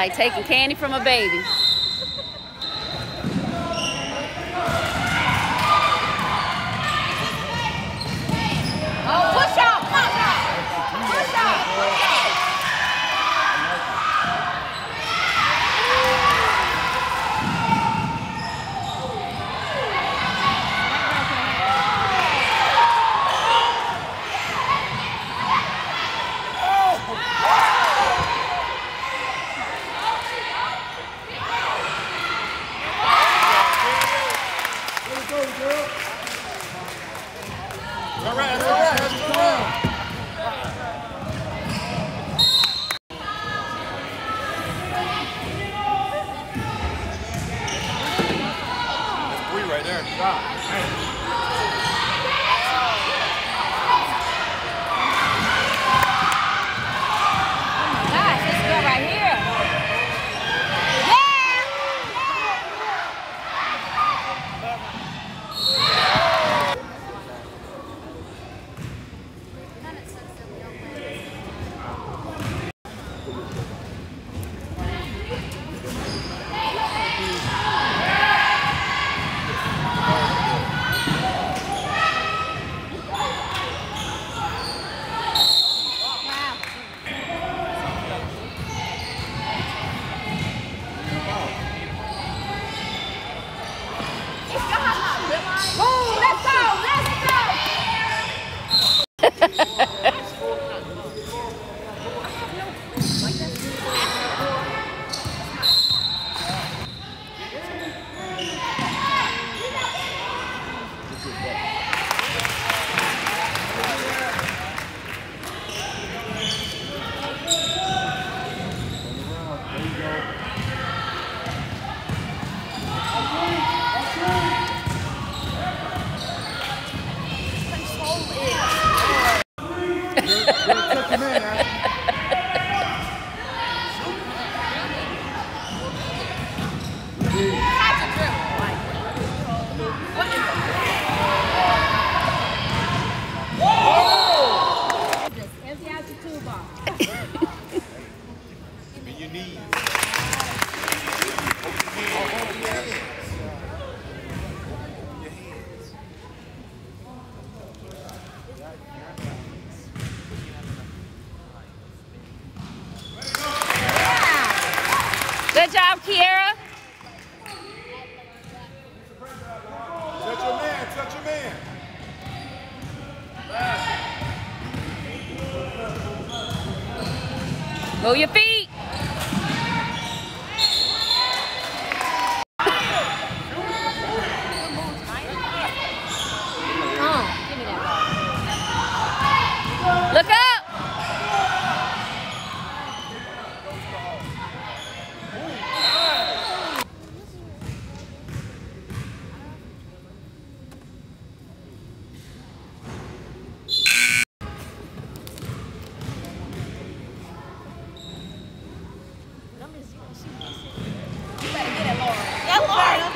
Like taking candy from a baby. You better get it, Laura. Go, Laura!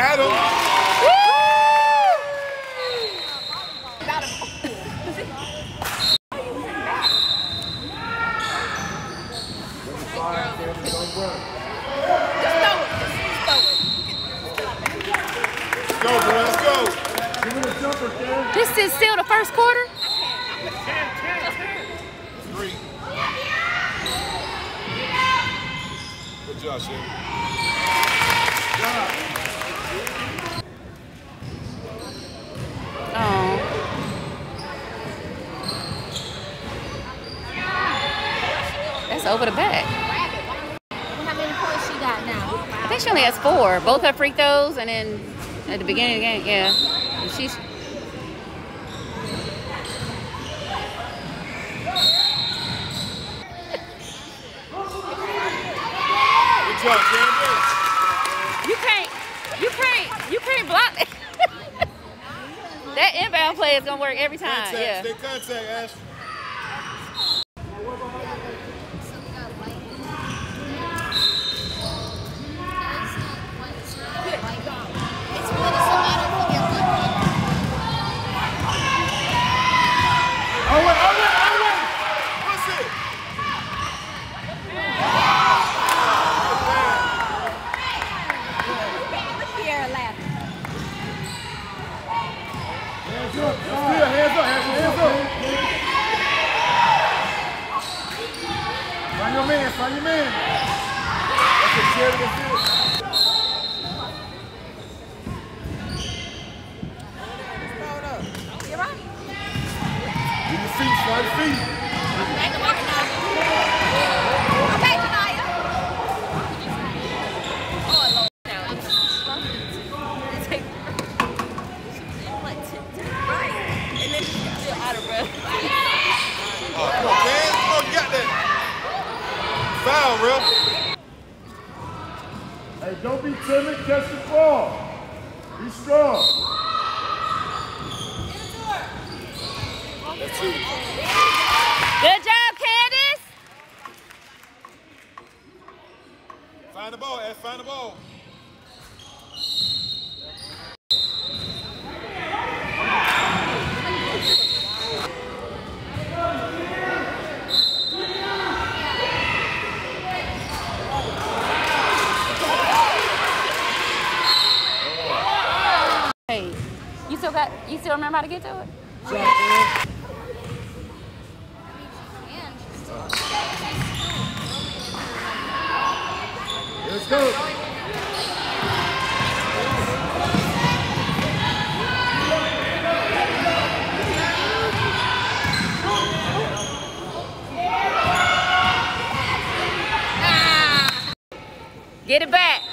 Quero! both have free throws, and then at the beginning of the game, yeah, and she's. You can't, you can't, you can't block that. that inbound play is gonna work every time. Contact, yeah. Stay contact, Ashley. Find your man, find your man. That's a serious Get it back.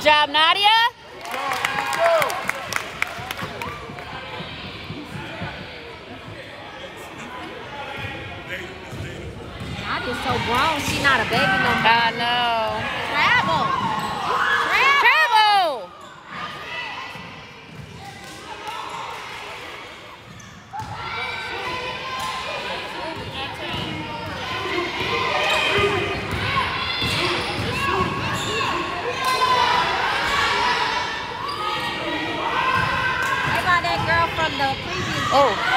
Good job, Nadia. Oh.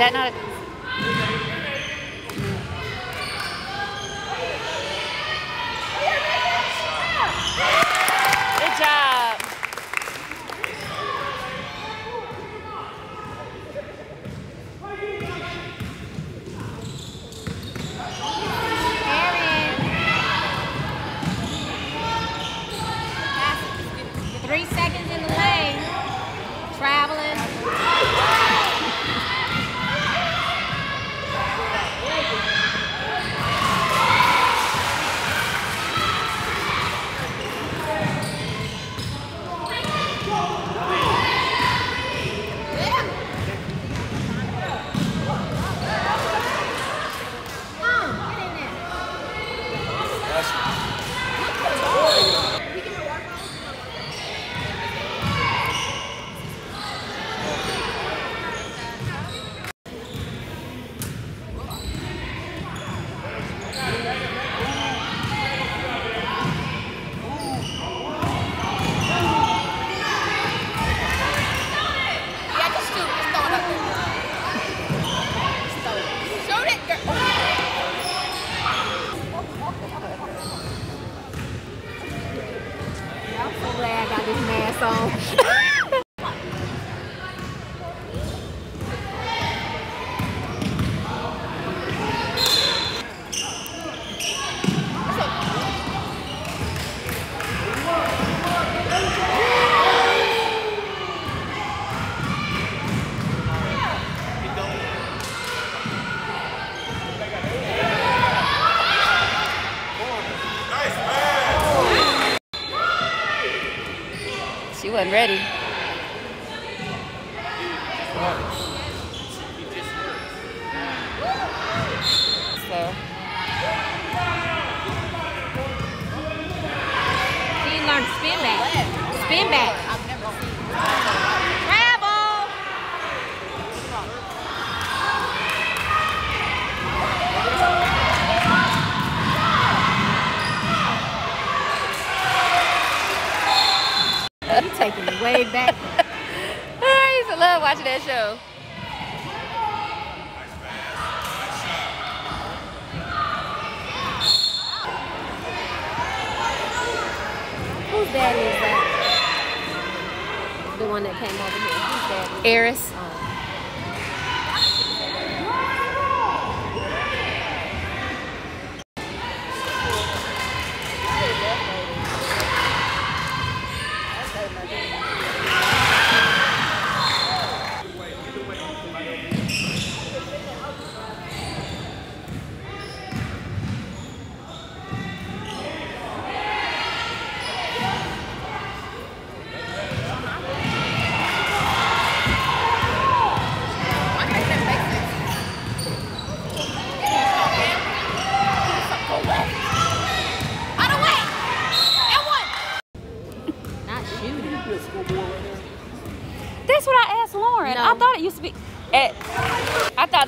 that not ready.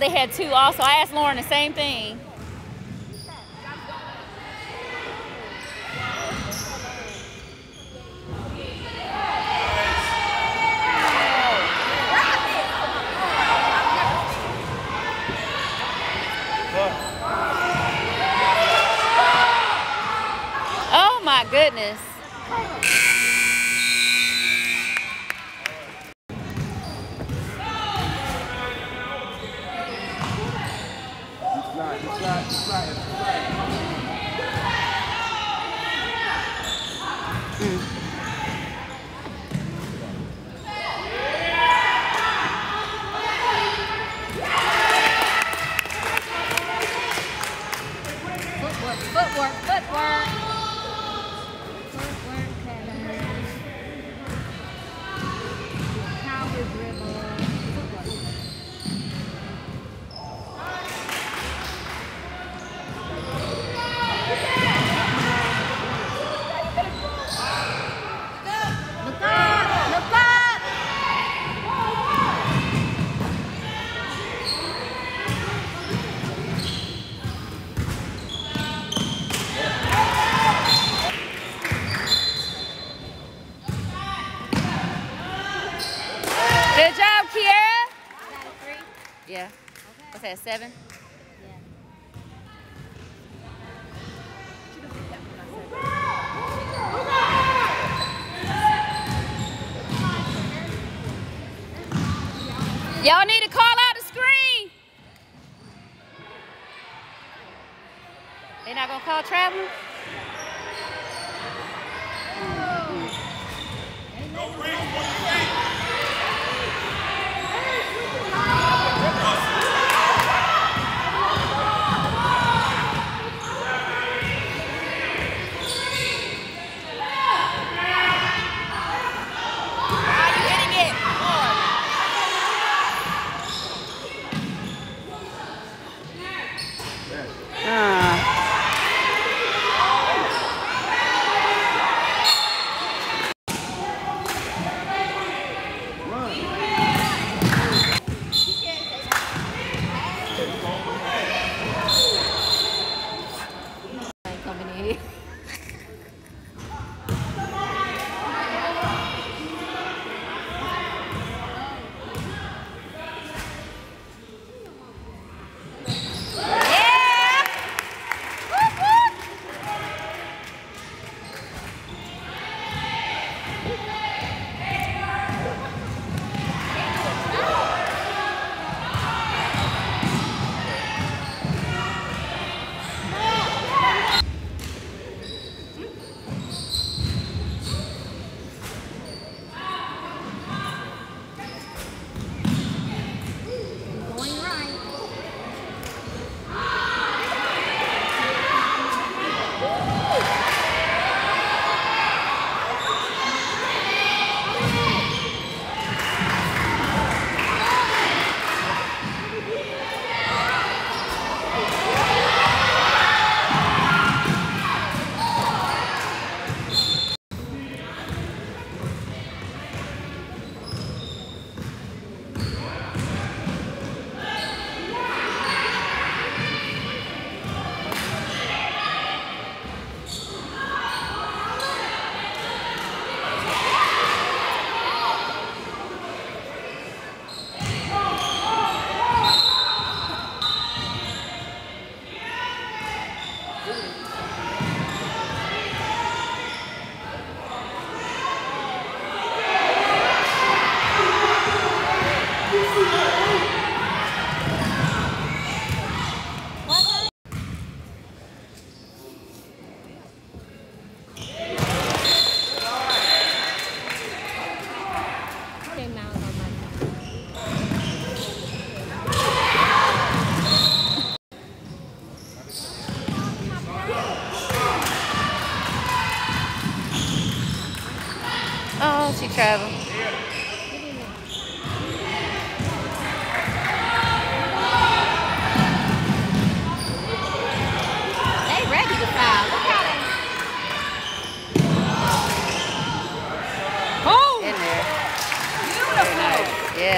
they had two also. I asked Lauren the same thing. Seven?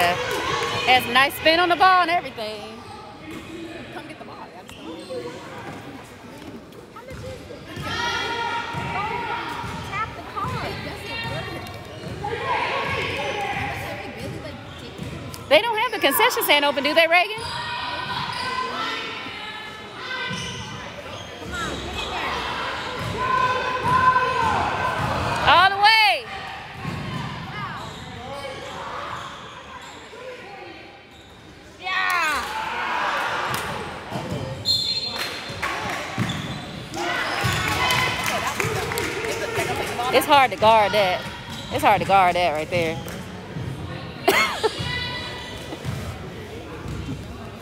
Uh, yeah. Has a nice spin on the ball and everything. They don't have the concession stand open, do they, Reagan? Come on, get in there. All the way. Yeah. It's hard to guard that. It's hard to guard that right there.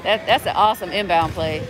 that, that's an awesome inbound play.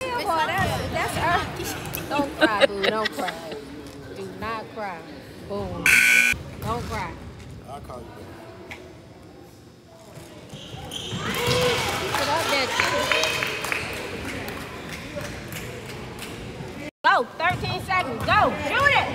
Boy, that's, that's early. Don't cry, boo. Don't cry. Do not cry. Boom. Don't cry. I'll call you back. Put up that Go. 13 seconds. Go. Shoot it.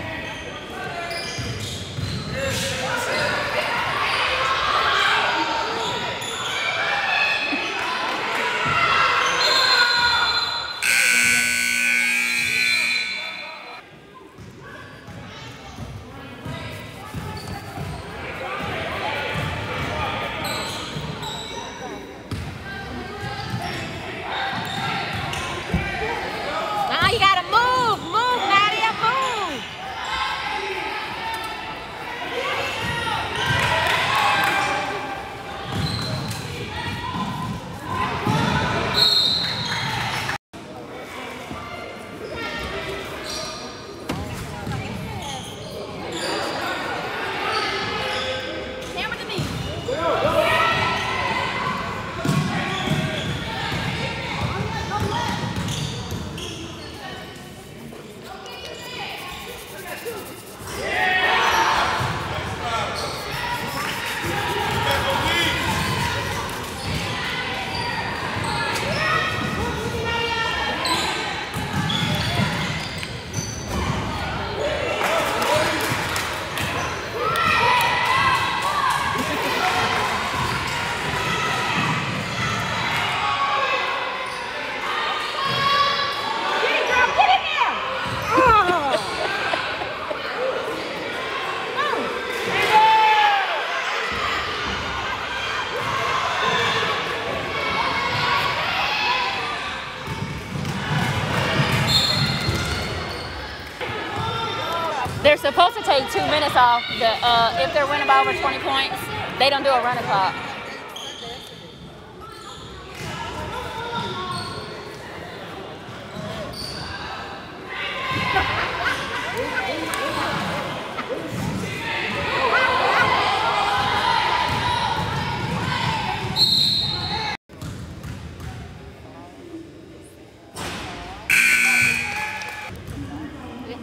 Supposed to take two minutes off. The uh, if they're winning by over 20 points, they don't do a running clock.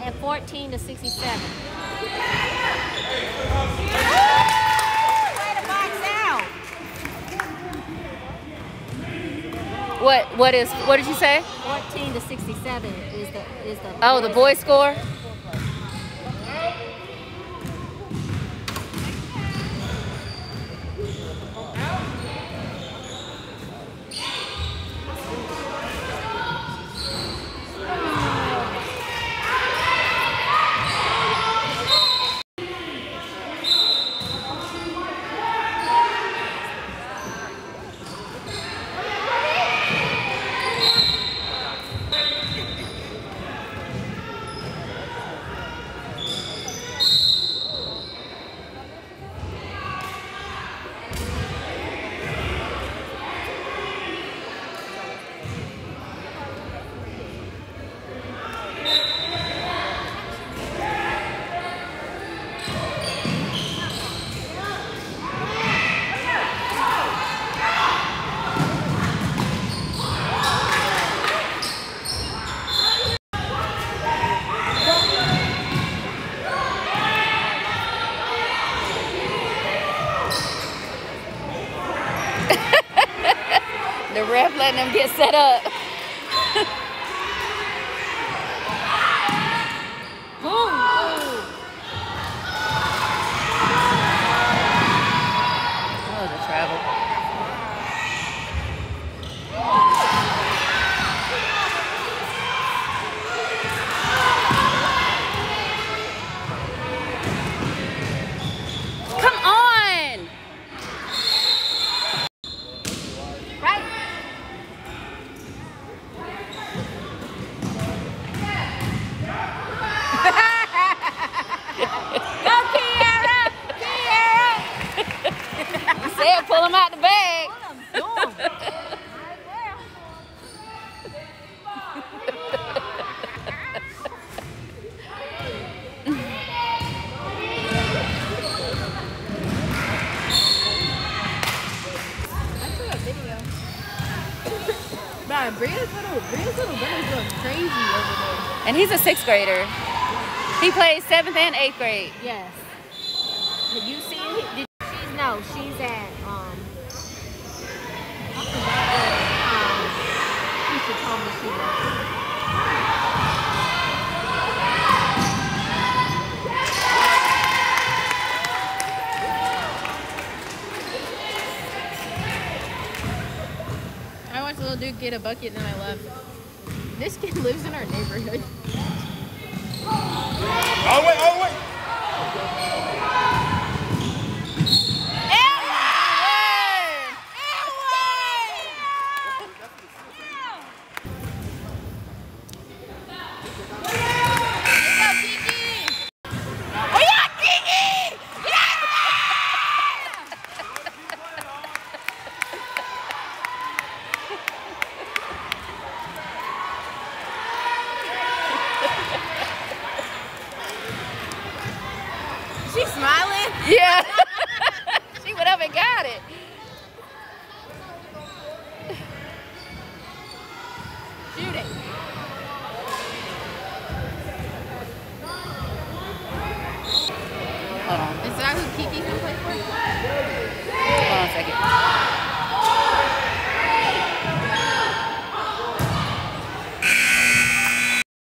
At 14 to 67. Way to box out. What is what did you say? 14 to 67 is the is the Oh, the boys score. Them get set up. out the bag. Going crazy over there. And he's a sixth grader. He plays seventh and eighth grade. Yes. Did you see? Did Get a bucket and then I left. This kid lives in our neighborhood. Oh, wait, oh.